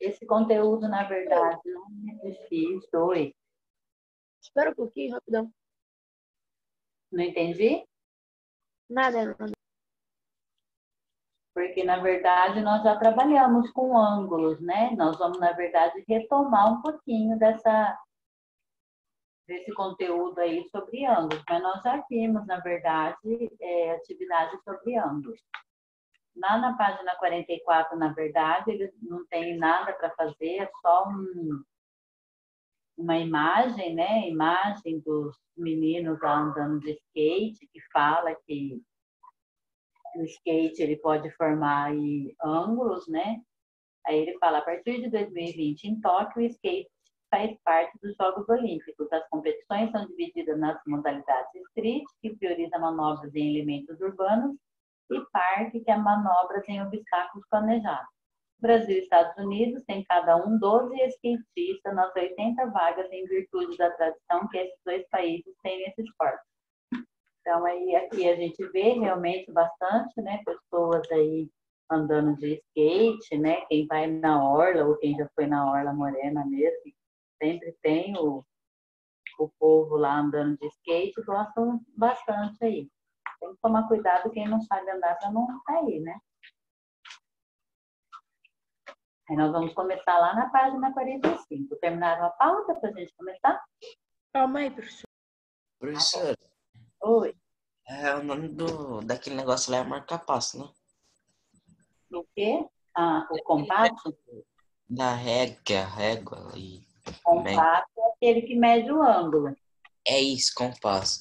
Esse conteúdo, na verdade, não é difícil. Oi. Espera um pouquinho, rapidão. Não entendi? Nada, nada. Porque, na verdade, nós já trabalhamos com ângulos, né? Nós vamos, na verdade, retomar um pouquinho dessa, desse conteúdo aí sobre ângulos, mas nós já vimos, na verdade, é, atividades sobre ângulos. Lá na página 44, na verdade, eles não tem nada para fazer, é só um, uma imagem, né? Imagem dos meninos lá andando de skate, que fala que o skate ele pode formar ângulos, né? Aí ele fala, a partir de 2020, em Tóquio, o skate faz parte dos Jogos Olímpicos. As competições são divididas nas modalidades street, que prioriza manobras em elementos urbanos, e parque, que é manobras em obstáculos planejados. Brasil e Estados Unidos têm cada um 12 skatistas nas 80 vagas em virtude da tradição que esses dois países têm nesse esporte. Então, aí aqui a gente vê realmente bastante, né, pessoas aí andando de skate, né, quem vai na orla ou quem já foi na orla morena mesmo, sempre tem o, o povo lá andando de skate, gostam bastante aí. Tem que tomar cuidado quem não sabe andar para não cair, né? Aí nós vamos começar lá na página 45. Terminaram a pauta para a gente começar? Calma aí, professor. Professor, Oi. é, o nome do, daquele negócio lá é marca-passo, né? O quê? Ah, o compasso? Da régua, régua e... Compasso é aquele que mede o ângulo. É isso, compasso.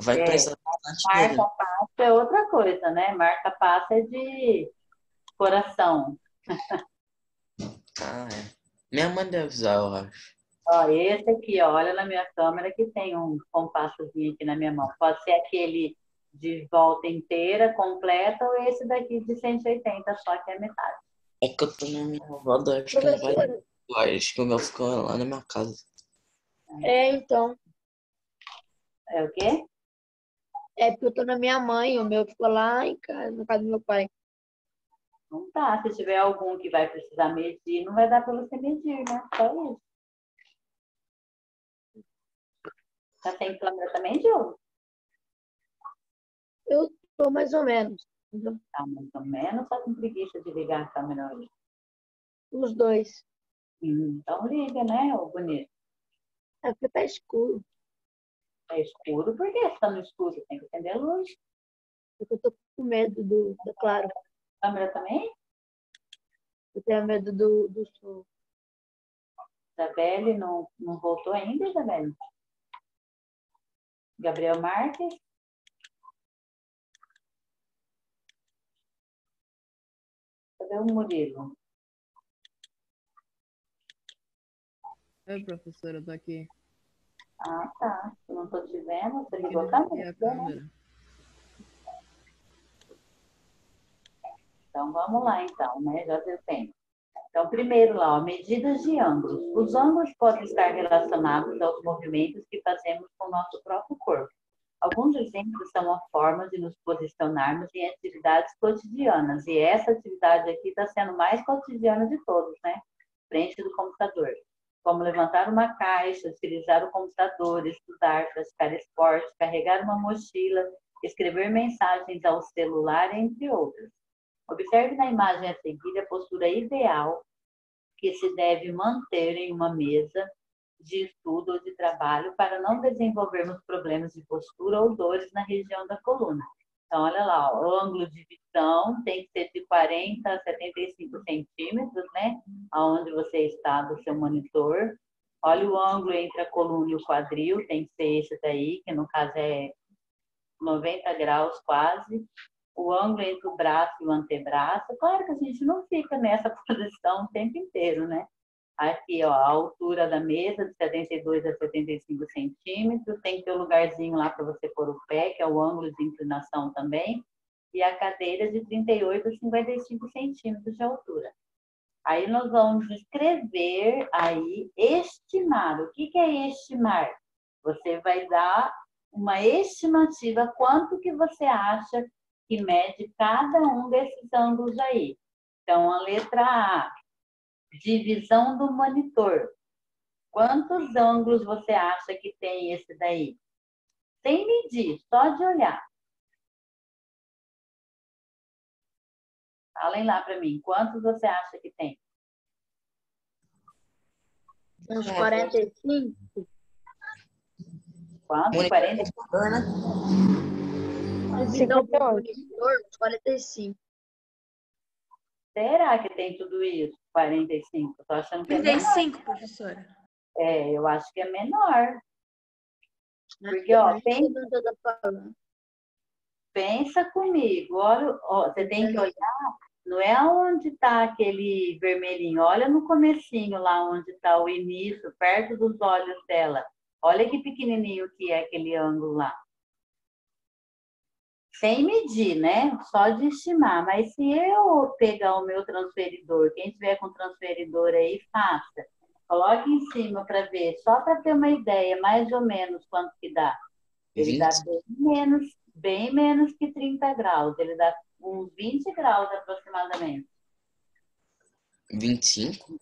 Vai É, precisar bastante. Marca passo é outra coisa, né? Marca passo é de coração. Ah, é. Minha mãe deve usar, eu acho. Ó, esse aqui, ó, olha na minha câmera que tem um compassozinho aqui na minha mão. Pode ser aquele de volta inteira, completa, ou esse daqui de 180, só que é metade. É que eu tô na minha avó, acho que não vai... Eu acho que o meu ficou lá na minha casa. é, então. É o quê? É porque eu tô na minha mãe, o meu ficou lá em casa, na casa do meu pai. Não tá. Se tiver algum que vai precisar medir, não vai dar para você medir, né? Só isso. Tá sem câmera também, Diogo? Eu tô mais ou menos. Tá mais ou menos, só com preguiça de ligar a câmera hoje. Os dois. Hum, Então liga, né, ô bonito? É porque tá escuro. É escuro, por que você tá no escuro? Tem que acender a luz. Porque eu tô com medo do, do claro. Câmera também? Eu tenho medo do, do sol. Isabelle não, não voltou ainda, Isabelle? Gabriel Marques? Cadê o Murilo? Oi, professora, eu tô aqui. Ah, tá. Eu não tô te vendo. Você ligou a a câmera. Então vamos lá, então, né? Já deu tempo. Então, primeiro lá, ó, medidas de ângulos. Os ângulos podem estar relacionados aos movimentos que fazemos com o nosso próprio corpo. Alguns exemplos são a forma de nos posicionarmos em atividades cotidianas. E essa atividade aqui está sendo mais cotidiana de todos, né? Frente do computador. Como levantar uma caixa, utilizar o computador, estudar, praticar esporte, carregar uma mochila, escrever mensagens ao celular, entre outras. Observe na imagem a seguir a postura ideal que se deve manter em uma mesa de estudo ou de trabalho para não desenvolvermos problemas de postura ou dores na região da coluna. Então, olha lá, o ângulo de visão tem que ser de 40 a 75 centímetros, né? Aonde você está do seu monitor. Olha o ângulo entre a coluna e o quadril, tem que ser esse daí, que no caso é 90 graus quase o ângulo entre o braço e o antebraço. Claro que a gente não fica nessa posição o tempo inteiro, né? Aqui, ó, a altura da mesa de 72 a 75 centímetros, tem que ter um lugarzinho lá para você pôr o pé, que é o ângulo de inclinação também, e a cadeira de 38 a 55 centímetros de altura. Aí nós vamos escrever aí, estimar. O que, que é estimar? Você vai dar uma estimativa quanto que você acha que mede cada um desses ângulos aí. Então, a letra A, divisão do monitor. Quantos ângulos você acha que tem esse daí? Sem medir, só de olhar. Falem lá para mim, quantos você acha que tem? Uns 45? Quantos? 40? Divisão do monitor, uns 45. Será que tem tudo isso? 45? Tô achando que é menor. 35, professora. É, eu acho que é menor. Porque, ó, sei pensa, pensa comigo. Olha, ó, você tem que olhar, não é onde está aquele vermelhinho. Olha no comecinho lá onde está o início, perto dos olhos dela. Olha que pequenininho que é aquele ângulo lá. Sem medir, né? Só de estimar. Mas se eu pegar o meu transferidor, quem tiver com transferidor aí, faça. Coloque em cima para ver, só para ter uma ideia, mais ou menos quanto que dá. Ele dá 20? bem menos, bem menos que 30 graus. Ele dá uns 20 graus aproximadamente. 25?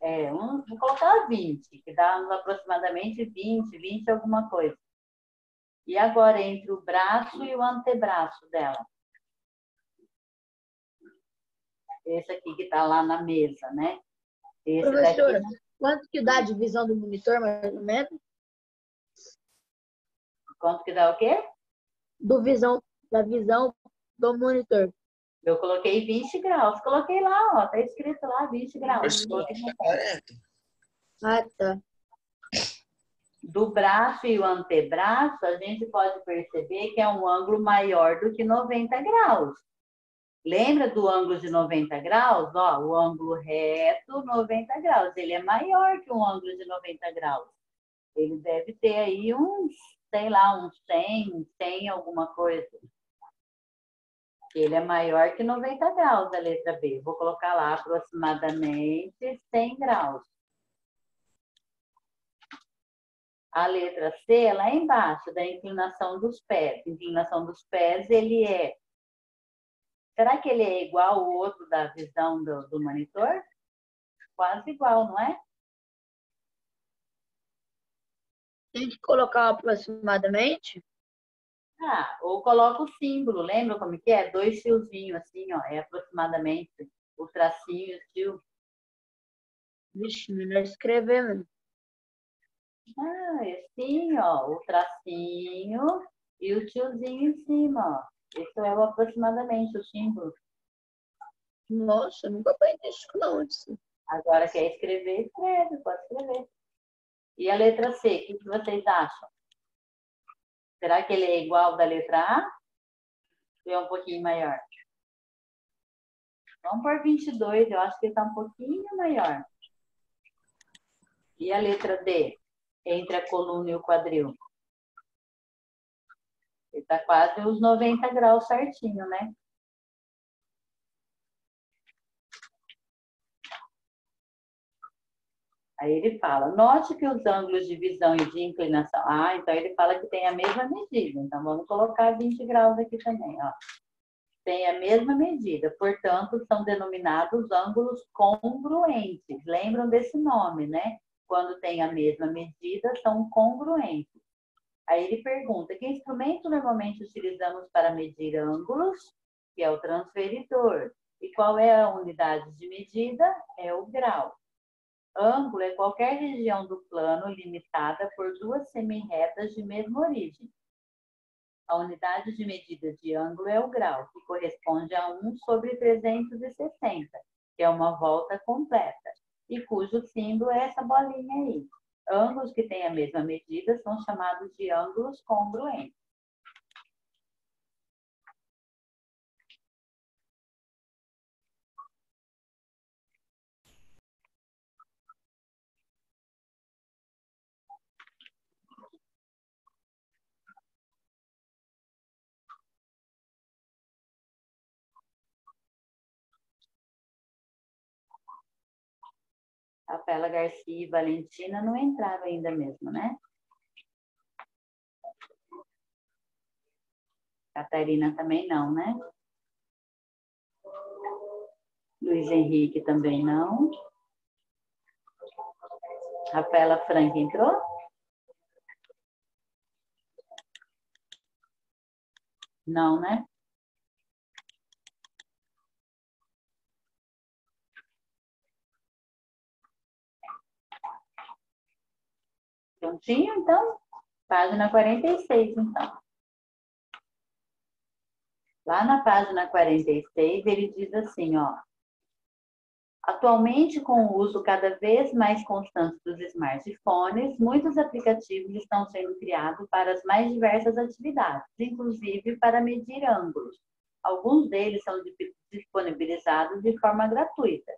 É, um, vou colocar 20, que dá uns aproximadamente 20, 20 alguma coisa. E agora, entre o braço e o antebraço dela. Esse aqui que está lá na mesa, né? Esse Professora, daqui, quanto que dá a divisão do monitor, mais ou menos? quanto que dá o quê? Do visão, da visão do monitor. Eu coloquei 20 graus. Coloquei lá, ó, tá escrito lá 20 graus. 40. Ah, tá. Do braço e o antebraço, a gente pode perceber que é um ângulo maior do que 90 graus. Lembra do ângulo de 90 graus? Ó, o ângulo reto, 90 graus. Ele é maior que um ângulo de 90 graus. Ele deve ter aí uns, sei lá, uns 100, 100 alguma coisa. Ele é maior que 90 graus, a letra B. Vou colocar lá aproximadamente 100 graus. A letra C é lá embaixo, da inclinação dos pés. Inclinação dos pés, ele é. Será que ele é igual ao outro da visão do, do monitor? Quase igual, não é? Tem que colocar aproximadamente. Ah, ou coloca o símbolo, lembra como que é? Dois fiozinhos assim, ó, é aproximadamente o tracinho, o fio. Vixe, melhor escrever, mano. Ah, é assim, ó, o tracinho e o tiozinho em cima, ó. Isso é o aproximadamente o símbolo. Nossa, nunca aprendi isso não. Isso. Agora quer escrever, escreve, pode escrever. E a letra C, o que que vocês acham? Será que ele é igual da letra A? Ou é um pouquinho maior? Vamos por 22, eu acho que ele está um pouquinho maior. E a letra D? Entre a coluna e o quadril? Ele está quase os 90 graus certinho, né? Aí ele fala, note que os ângulos de visão e de inclinação. Ah, então ele fala que tem a mesma medida. Então vamos colocar 20 graus aqui também, ó. Tem a mesma medida, portanto, são denominados ângulos congruentes. Lembram desse nome, né? Quando tem a mesma medida, são congruentes. Aí ele pergunta: que instrumento normalmente utilizamos para medir ângulos? Que é o transferidor. E qual é a unidade de medida? É o grau. Ângulo é qualquer região do plano limitada por duas semirretas de mesma origem. A unidade de medida de ângulo é o grau, que corresponde a 1 sobre 360, que é uma volta completa, e cujo símbolo é essa bolinha aí. Ângulos que têm a mesma medida são chamados de ângulos congruentes. Rafaela Garcia e Valentina não entraram ainda mesmo, né? Catarina também não, né? Luiz Henrique também não. Rafaela Frank entrou? Não, né? Prontinho, então? Página 46, então. Lá na página 46, ele diz assim, ó. Atualmente, com o uso cada vez mais constante dos smartphones, muitos aplicativos estão sendo criados para as mais diversas atividades, inclusive para medir ângulos. Alguns deles são disponibilizados de forma gratuita.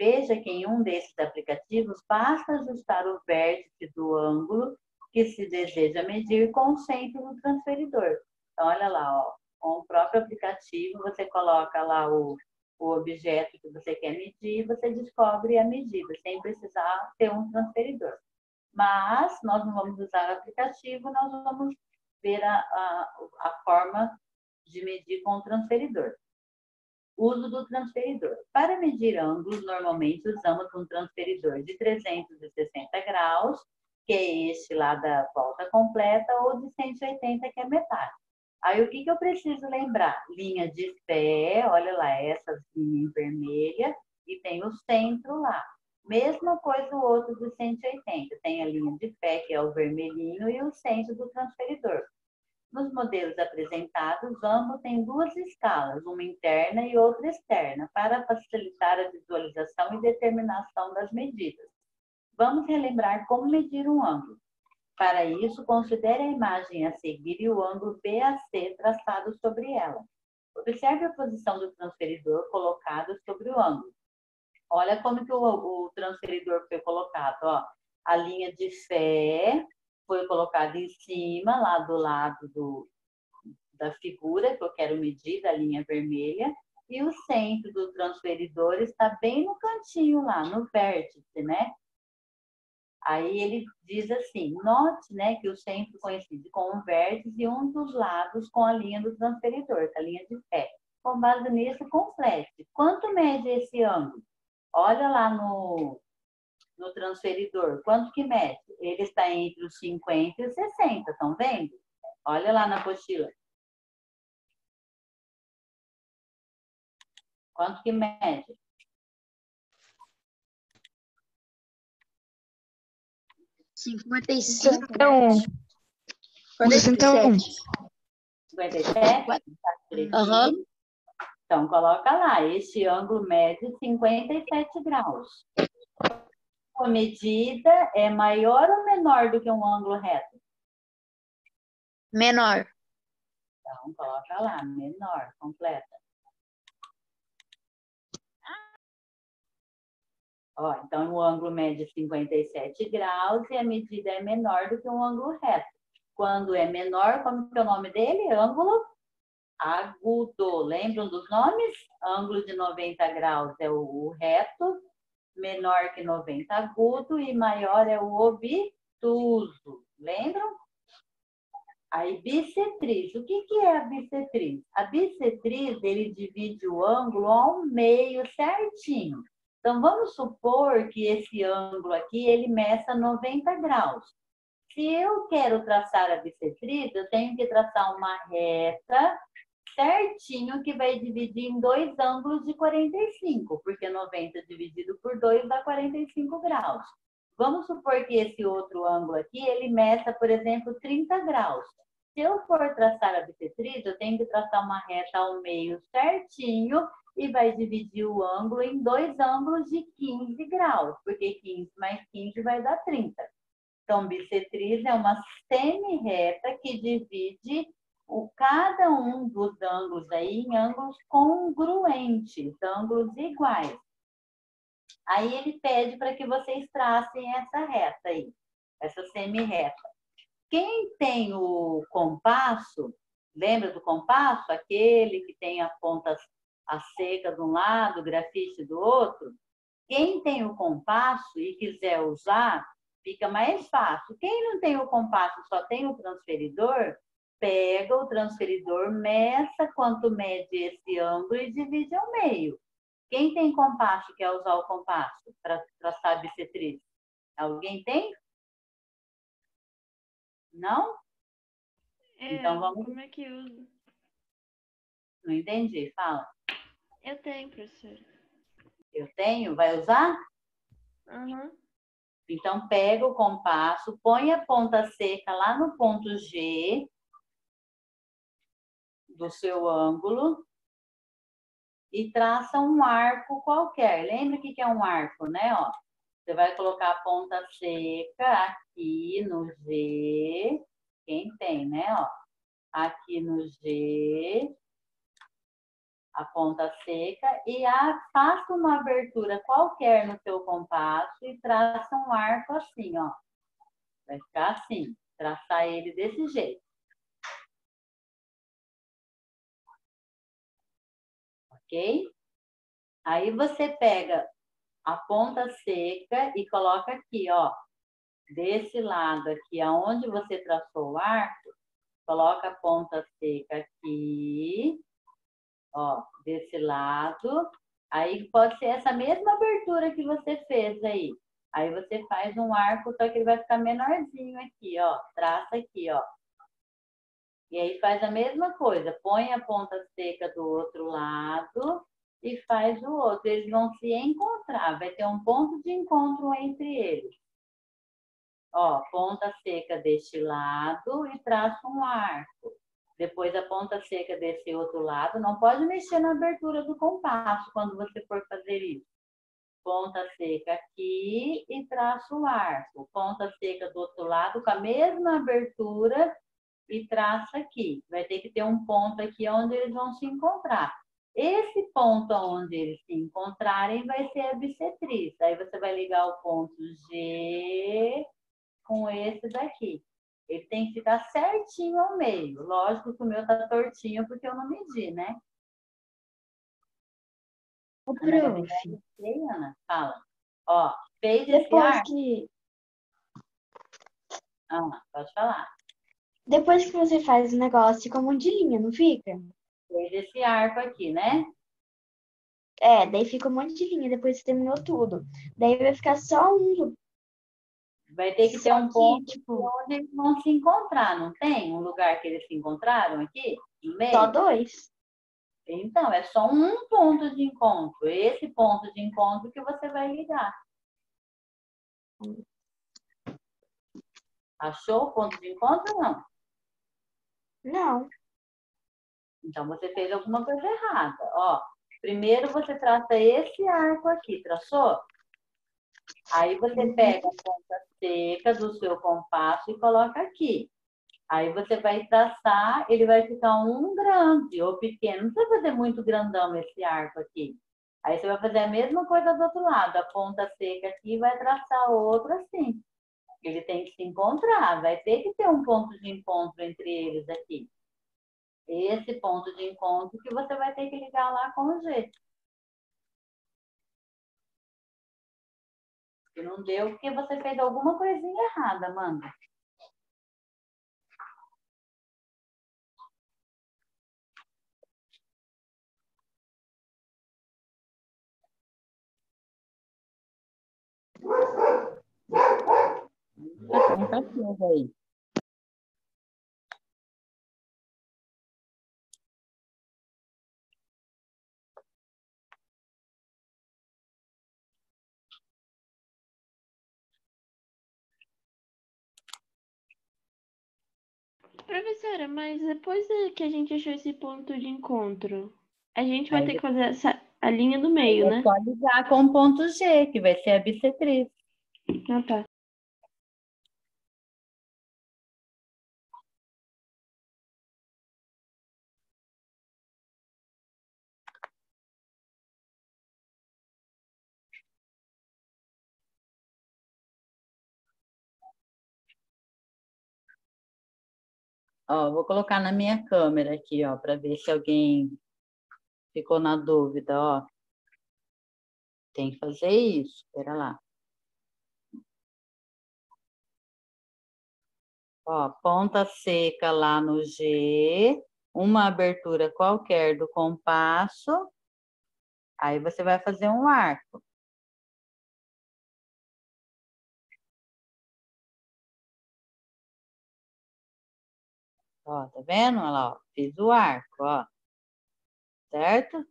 Veja que em um desses aplicativos basta ajustar o vértice do ângulo que se deseja medir com o centro do transferidor. Então, olha lá, ó, com o próprio aplicativo, você coloca lá o o objeto que você quer medir, você descobre a medida, sem precisar ter um transferidor. Mas nós não vamos usar o aplicativo, nós vamos ver a, a, a forma de medir com o transferidor. Uso do transferidor. Para medir ângulos, normalmente usamos um transferidor de 360 graus, que é este lá da volta completa, ou de 180, que é metade. Aí, o que, que eu preciso lembrar? Linha de pé, olha lá, essa linha vermelha, e tem o centro lá. Mesma coisa o outro do 180. Tem a linha de pé, que é o vermelhinho, e o centro do transferidor. Modelos apresentados, ambos têm duas escalas, uma interna e outra externa, para facilitar a visualização e determinação das medidas. Vamos relembrar como medir um ângulo. Para isso, considere a imagem a seguir e o ângulo BAC traçado sobre ela. Observe a posição do transferidor colocado sobre o ângulo. Olha como que o, o transferidor foi colocado. Ó. A linha de fé foi colocada em cima, lá do lado do, da figura que eu quero medir, da linha vermelha, e o centro do transferidor está bem no cantinho lá, no vértice, né? Aí ele diz assim: note né, que o centro coincide com um vértice e um dos lados com a linha do transferidor, com a linha de pé. Com base nisso, complete. Quanto mede esse ângulo? Olha lá no, no transferidor. Quanto que mede? Ele está entre os 50 e os 60, estão vendo? Olha lá na apostila. Quanto que mede? 55. 61. 61. 57? Aham. Então, coloca lá, este ângulo mede 57 graus. A medida é maior ou menor do que um ângulo reto? Menor. Então, coloca lá, menor, completa. Ó, então, o ângulo mede 57 graus e a medida é menor do que um ângulo reto. Quando é menor, como que é o nome dele? Ângulo agudo. Lembram dos nomes? Ângulo de 90 graus é o reto, menor que 90 agudo e maior é o obtuso. Lembram? Aí, bissetriz. O que, que é a bissetriz? A bissetriz, ele divide o ângulo ao meio certinho. Então, vamos supor que esse ângulo aqui, ele meça 90 graus. Se eu quero traçar a bissetriz, eu tenho que traçar uma reta certinho que vai dividir em dois ângulos de 45, porque 90 dividido por 2 dá 45 graus. Vamos supor que esse outro ângulo aqui, ele meça, por exemplo, 30 graus. Se eu for traçar a bissetriz, eu tenho que traçar uma reta ao meio certinho e vai dividir o ângulo em dois ângulos de 15 graus, porque 15 mais 15 vai dar 30. Então, bissetriz é uma semi-reta que divide o, cada um dos ângulos aí em ângulos congruentes, ângulos iguais. Aí ele pede para que vocês tracem essa reta aí, essa semi-reta. Quem tem o compasso, lembra do compasso? Aquele que tem a ponta a seca de um lado, o grafite do outro. Quem tem o compasso e quiser usar, fica mais fácil. Quem não tem o compasso, só tem o transferidor, pega o transferidor, meça quanto mede esse ângulo e divide ao meio. Quem tem compasso quer usar o compasso para traçar a bissetriz? Alguém tem? Não? É, Então vamos- Como é que usa? Não entendi. Fala. Eu tenho, professora. Eu tenho? Vai usar? Aham. Então, pega o compasso, põe a ponta seca lá no ponto G do seu ângulo e traça um arco qualquer. Lembra o que é um arco, né? Ó, você vai colocar a ponta seca aqui no G. Quem tem, né? Ó, aqui no G. A ponta seca e a, faça uma abertura qualquer no seu compasso e traça um arco assim, ó. Vai ficar assim, traçar ele desse jeito. Ok? Aí você pega a ponta seca e coloca aqui, ó. Desse lado aqui, aonde você traçou o arco, coloca a ponta seca aqui, ó, desse lado. Aí pode ser essa mesma abertura que você fez aí. Aí você faz um arco, só que ele vai ficar menorzinho aqui, ó. Traça aqui, ó. E aí faz a mesma coisa. Põe a ponta seca do outro lado e faz o outro. Eles vão se encontrar. Vai ter um ponto de encontro entre eles. Ó, ponta seca deste lado e traça um arco. Depois a ponta seca desse outro lado. Não pode mexer na abertura do compasso quando você for fazer isso. Ponta seca aqui e traça o arco. Ponta seca do outro lado com a mesma abertura e traça aqui. Vai ter que ter um ponto aqui onde eles vão se encontrar. Esse ponto onde eles se encontrarem vai ser a bissetriz. Aí você vai ligar o ponto G com esse daqui. Ele tem que ficar certinho ao meio. Lógico que o meu tá tortinho porque eu não medi, né? Gabriela, prof, Ana? Fala. Ó, fez esse depois ar? que, Ah, pode falar. Depois que você faz o negócio, fica um monte de linha, não fica? Fez esse arco aqui, né? É, daí fica um monte de linha, depois que terminou tudo. Daí vai ficar só um. Vai ter que ter Só um que, ponto tipo, onde eles vão se encontrar, não tem? Um lugar que eles se encontraram aqui, no meio? só dois. Então, é só um ponto de encontro. Esse ponto de encontro que você vai ligar. Achou o ponto de encontro ou não? Não. Então, você fez alguma coisa errada. Ó, primeiro você traça esse arco aqui, traçou? Aí você pega a ponta seca do seu compasso e coloca aqui. Aí você vai traçar, ele vai ficar um grande ou pequeno. Não precisa fazer muito grandão esse arco aqui. Aí você vai fazer a mesma coisa do outro lado. A ponta seca aqui vai traçar outro assim. Ele tem que se encontrar, vai ter que ter um ponto de encontro entre eles aqui. Esse ponto de encontro que você vai ter que ligar lá com o G. Se não deu, porque você fez alguma coisinha errada, Amanda. Tá cachorro aí. Professora, mas depois de que a gente achou esse ponto de encontro, a gente vai Aí ter que fazer essa, a linha do meio, É né? ligar com o ponto G, que vai ser a bissetriz. Ah, tá. Ó, vou colocar na minha câmera aqui, ó, para ver se alguém ficou na dúvida, ó. Tem que fazer isso, espera lá. Ó, ponta seca lá no G, uma abertura qualquer do compasso, aí você vai fazer um arco. Ó, tá vendo? Olha lá, ó, fiz o arco, ó. Certo?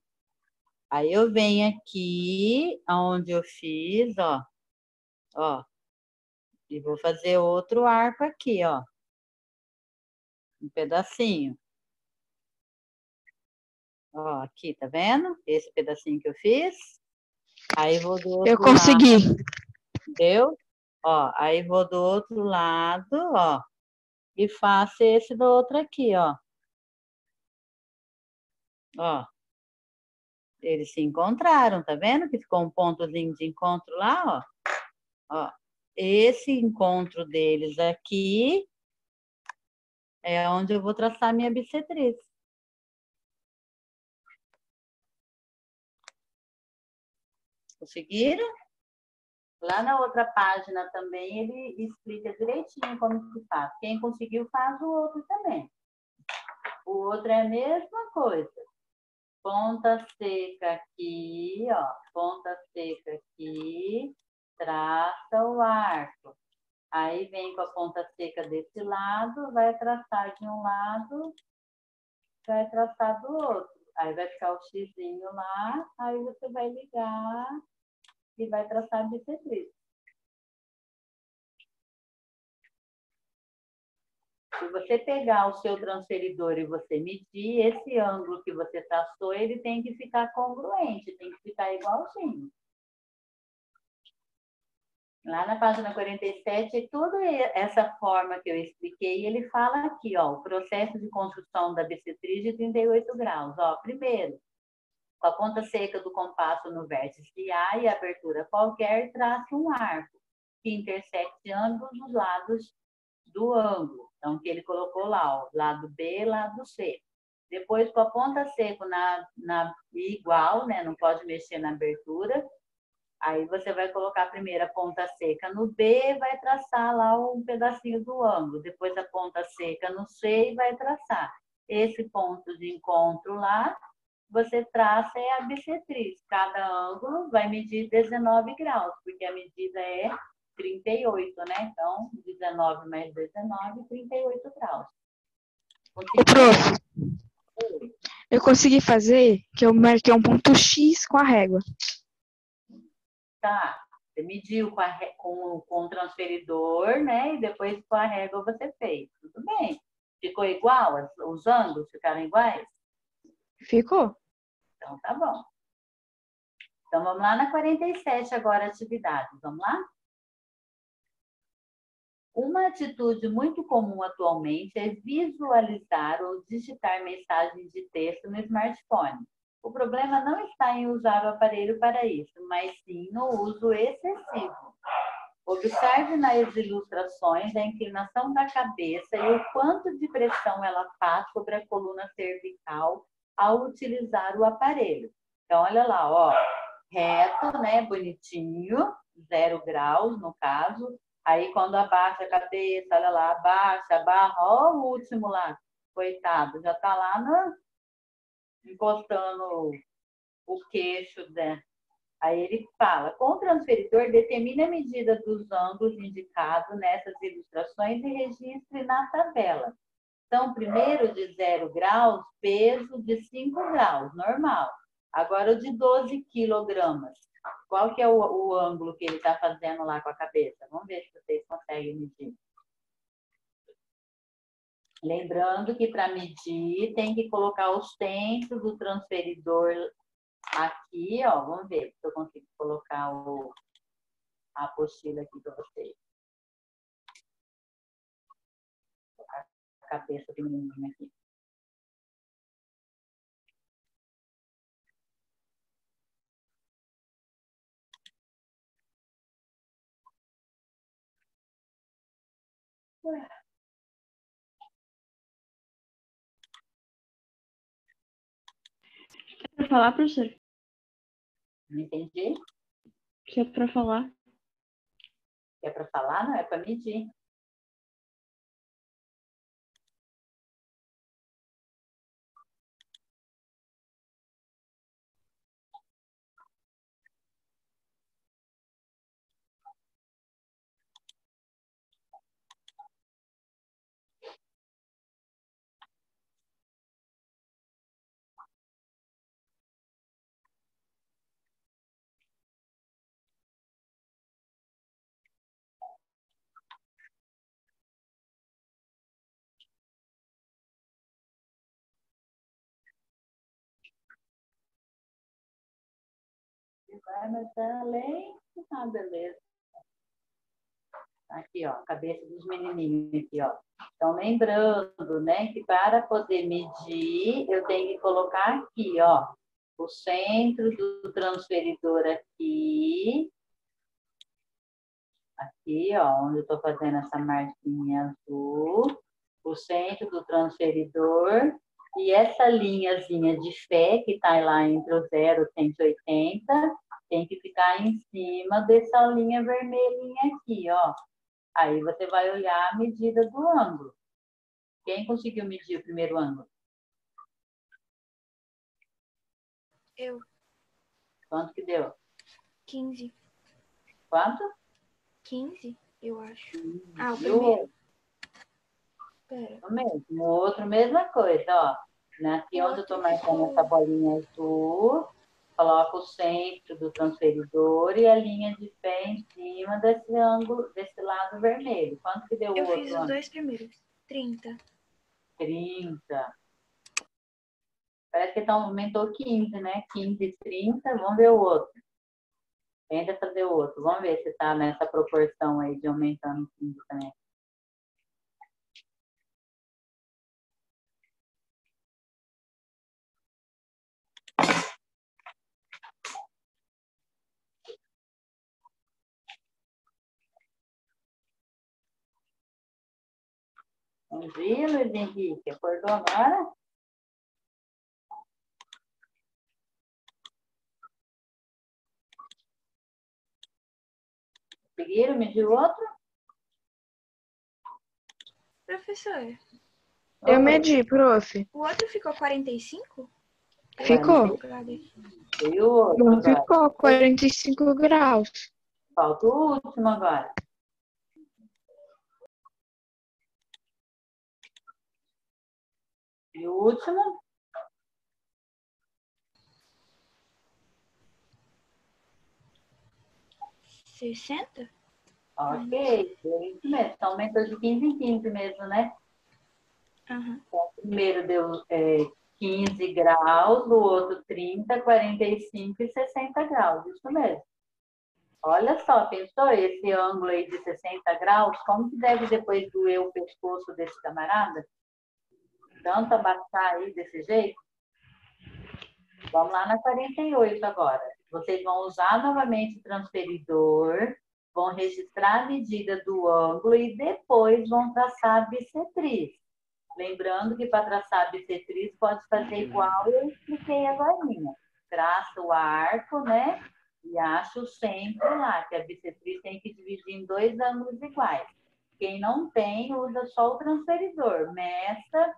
Aí eu venho aqui, aonde eu fiz, ó. Ó. E vou fazer outro arco aqui, ó. Um pedacinho. Ó, aqui, tá vendo? Esse pedacinho que eu fiz. Aí vou do outro Eu consegui. lado. Deu? Ó, aí vou do outro lado, ó. E faço esse do outro aqui, ó. Ó. Eles se encontraram, tá vendo? Que ficou um pontozinho de encontro lá, ó. Ó. Esse encontro deles aqui é onde eu vou traçar minha bissetriz. Conseguiram? Lá na outra página também ele explica direitinho como se faz. Quem conseguiu faz o outro também. O outro é a mesma coisa. Ponta seca aqui, ó. Ponta seca aqui, traça o arco. Aí vem com a ponta seca desse lado, vai traçar de um lado, vai traçar do outro. Aí vai ficar o xizinho lá, aí você vai ligar e vai traçar a bissetriz. Se você pegar o seu transferidor e você medir, esse ângulo que você traçou, ele tem que ficar congruente, tem que ficar igualzinho. Lá na página 47, toda essa forma que eu expliquei, ele fala aqui, ó, o processo de construção da bissetriz de 38 graus. Ó, primeiro, com a ponta seca do compasso no vértice A e abertura qualquer, trace um arco que intersecte ambos os lados do ângulo. Então, que ele colocou lá, ó, lado B, lado C. Depois, com a ponta seca na, na igual, né? Não pode mexer na abertura. Aí você vai colocar a primeira ponta seca no B, vai traçar lá um pedacinho do ângulo. Depois a ponta seca no C e vai traçar. Esse ponto de encontro lá, você traça é a bissetriz. Cada ângulo vai medir 19 graus, porque a medida é 38, né? Então, 19 mais 19, 38 graus. Ô, prof, eu consegui fazer que eu marquei um ponto X com a régua. Tá, você mediu com, a, com, com o transferidor, né? E depois com a régua você fez. Tudo bem. Ficou igual? Os ângulos ficaram iguais? Ficou? Então tá bom. Então vamos lá na 47 agora, atividades. Vamos lá? Uma atitude muito comum atualmente é visualizar ou digitar mensagens de texto no smartphone. O problema não está em usar o aparelho para isso, mas sim no uso excessivo. Observe nas ilustrações a inclinação da cabeça e o quanto de pressão ela faz sobre a coluna cervical ao utilizar o aparelho. Então, olha lá, ó, reto, né, bonitinho, zero graus no caso. Aí, quando abaixa a cabeça, olha lá, abaixa, abaixa, ó o último lá, coitado, já tá lá no, encostando o queixo, né? Aí ele fala, com o transferidor, determine a medida dos ângulos indicados nessas ilustrações e registre na tabela. Então, primeiro de 0 graus, peso de 5 graus, normal. Agora, o de 12 quilogramas. Qual que é o, o ângulo que ele está fazendo lá com a cabeça? Vamos ver se vocês conseguem medir. Lembrando que para medir tem que colocar o centro do transferidor aqui, ó. Vamos ver se eu consigo colocar o, a apostila aqui para vocês. Cabeça do menino aqui. Ué. Quer falar, professor? Não entendi. Que é pra falar? É para falar, não é para medir. Vai, tá além. Ah, beleza. Aqui, ó, cabeça dos menininhos aqui, ó. Então, lembrando, né, que para poder medir, eu tenho que colocar aqui, ó, o centro do transferidor aqui. Aqui, ó, onde eu estou fazendo essa marquinha azul. O centro do transferidor. E essa linhazinha de fé, que está lá entre o 0 e o 180, tem que ficar em cima dessa linha vermelhinha aqui, ó. Aí você vai olhar a medida do ângulo. Quem conseguiu medir o primeiro ângulo? Eu, Quanto que deu? 15. Quanto? 15, eu acho. Ah, o primeiro. Pera. O mesmo. O outro, mesma coisa, ó. Aqui O onde eu outro marcando essa bolinha azul, coloca o centro do transferidor e a linha de pé em cima desse ângulo, desse lado vermelho. Quanto que deu o Eu outro fiz os dois primeiros. 30. 30. Parece que então aumentou 15, né? 15 e 30. Vamos ver o outro. Tenta fazer o outro. Vamos ver se está nessa proporção aí de aumentando 15 também. Bom dia, Luiz Henrique. Acordou agora? Conseguiram medir o outro? Professor, Eu medi, prof. o outro ficou 45? Ficou. E o outro Não agora? ficou 45 graus. Falta o último agora. E o último? sessenta? Ok, é isso mesmo. Então, aumentou de 15 em 15 mesmo, né? Aham. O primeiro deu é, 15 graus, o outro 30, 45 e 60 graus. Isso mesmo. Olha só, pensou esse ângulo aí de 60 graus? Como que deve depois doer o pescoço desse camarada? Tanto abaixar aí desse jeito? Vamos lá na 48 agora. Vocês vão usar novamente o transferidor, vão registrar a medida do ângulo e depois vão traçar a bissetriz. Lembrando que para traçar a bissetriz pode fazer igual eu expliquei agora. Traça o arco, né? E acha o centro lá, que a bissetriz tem que dividir em dois ângulos iguais. Quem não tem, usa só o transferidor. Meça,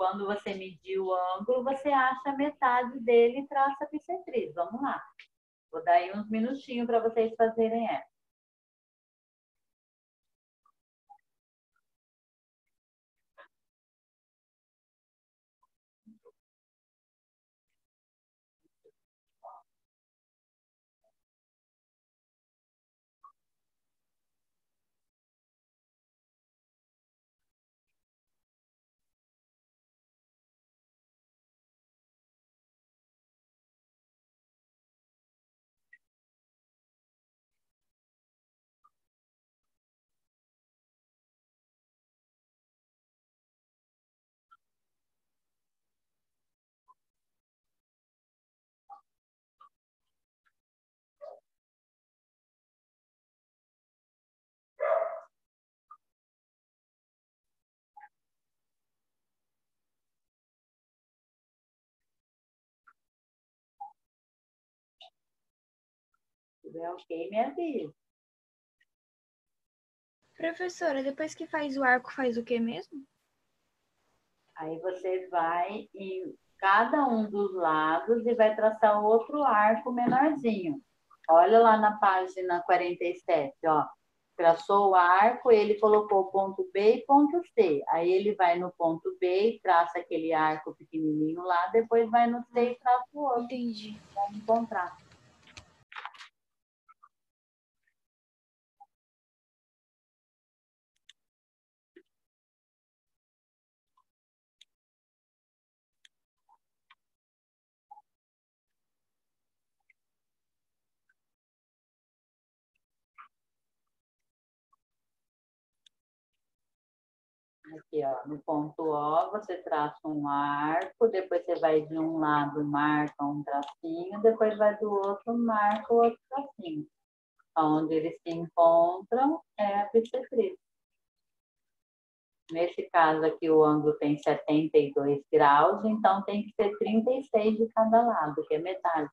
quando você medir o ângulo, você acha metade dele e traça a bissetriz. Vamos lá. Vou dar aí uns minutinhos para vocês fazerem essa. Tiver ok, me avisa. Professora, depois que faz o arco, faz o que mesmo? Aí você vai em cada um dos lados e vai traçar outro arco menorzinho. Olha lá na página 47, ó. Traçou o arco, ele colocou ponto B e ponto C. Aí ele vai no ponto B e traça aquele arco pequenininho lá, depois vai no C e traça o outro. Entendi. Vamos encontrar. Aqui, ó, no ponto O, você traça um arco, depois você vai de um lado, marca um tracinho, depois vai do outro, marca outro tracinho. Onde eles se encontram é a bissetriz. Nesse caso aqui, o ângulo tem 72 graus, então tem que ser 36 de cada lado, que é metade.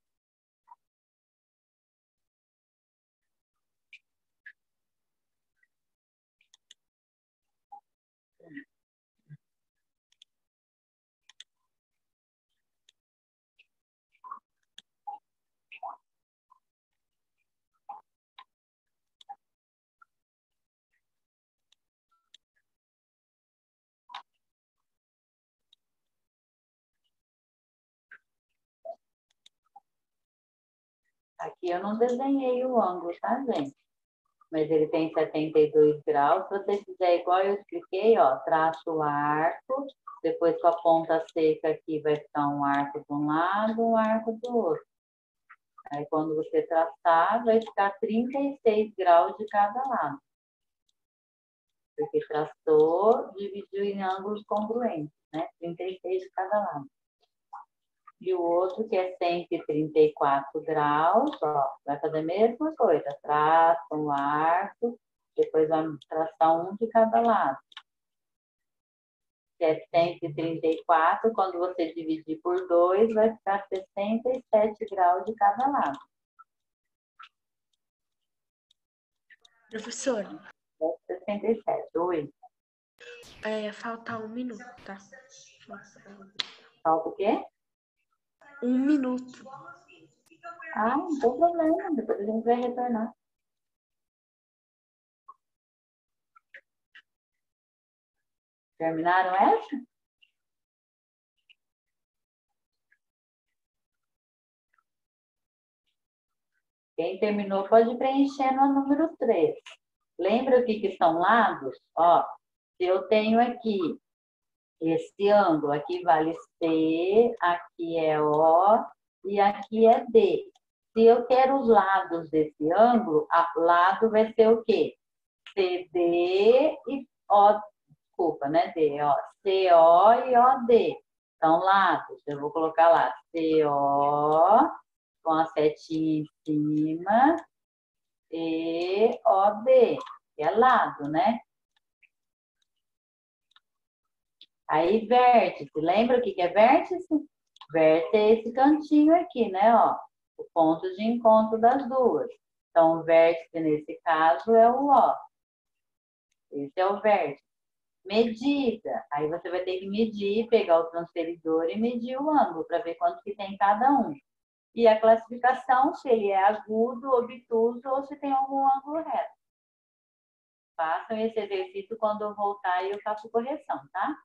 Aqui eu não desenhei o ângulo, tá, gente? Mas ele tem 72 graus. Se você fizer igual eu expliquei, ó, traço o arco, depois com a ponta seca aqui vai ficar um arco de um lado, um arco do outro. Aí quando você traçar, vai ficar 36 graus de cada lado. Porque traçou, dividiu em ângulos congruentes, né? 36 de cada lado e o outro que é 134 graus, ó, vai fazer a mesma coisa, traça um arco, depois vai traçar um de cada lado. Que é 134, quando você dividir por dois, vai ficar 67 graus de cada lado. Professor, 67, oi. é, falta um minuto, tá? Falta o quê? Um minuto. Ah, não tem problema, depois a gente vai retornar. Terminaram essa? Quem terminou pode preencher no número 3. Lembra o que, que são lados? Ó, se eu tenho aqui esse ângulo, aqui vale C, aqui é O e aqui é D. Se eu quero os lados desse ângulo, a lado vai ser o quê? CD e O, desculpa, né? D, ó, CO e OD. Então, lados, eu vou colocar lá CO com a setinha em cima e OD, que é lado, né? Aí, vértice. Lembra o que é vértice? Vértice é esse cantinho aqui, né? Ó, o ponto de encontro das duas. Então, o vértice, nesse caso, é o O. Esse é o vértice. Medida. Aí você vai ter que medir, pegar o transferidor e medir o ângulo para ver quanto que tem cada um. E a classificação, se ele é agudo, obtuso ou se tem algum ângulo reto. Façam esse exercício quando eu voltar e eu faço correção, tá?